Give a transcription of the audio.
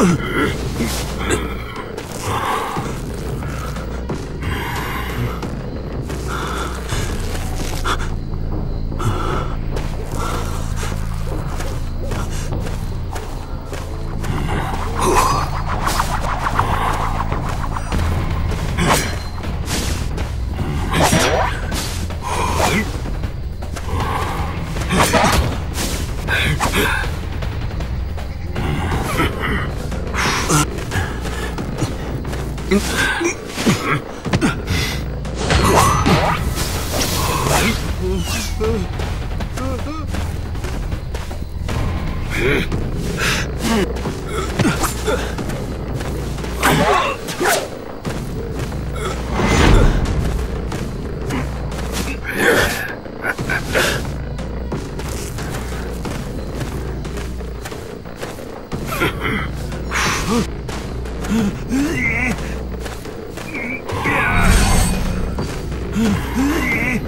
Uh. Huh? Get!